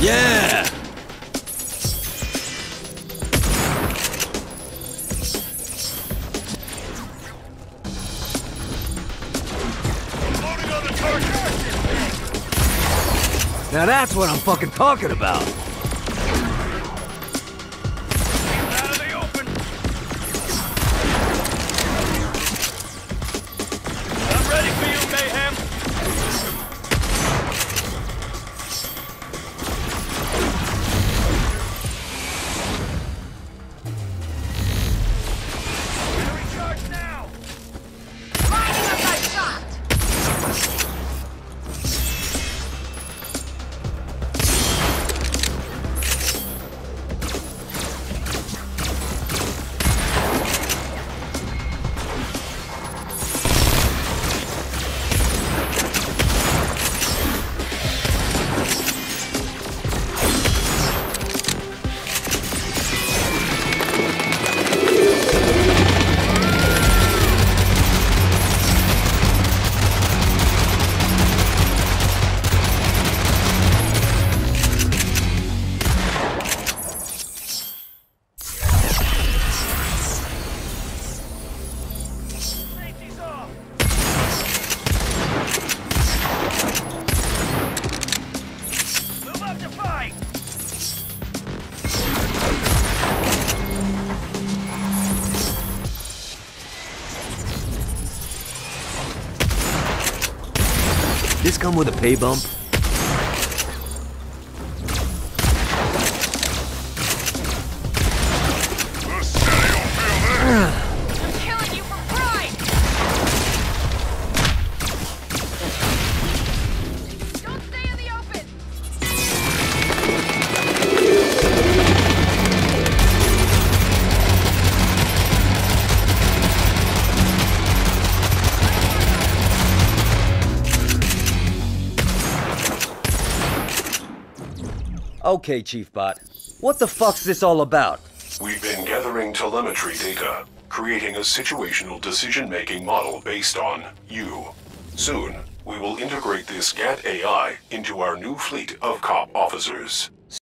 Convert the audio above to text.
Yeah! Now that's what I'm fucking talking about. This come with a pay bump? The Okay, Chief Bot. What the fuck's this all about? We've been gathering telemetry data, creating a situational decision-making model based on you. Soon, we will integrate this GAT AI into our new fleet of cop officers.